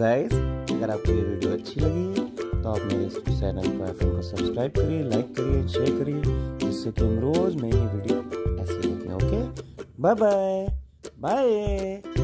guys अगर आपको ये वीडियो अच्छी लगी तो आप मेरे इस चैनल को एफ़ को सब्सक्राइब करिए लाइक करिए शेयर करिए, जिससे कि हम रोज़ नई नई वीडियो ऐसी देखें ओके बाय बाय बाय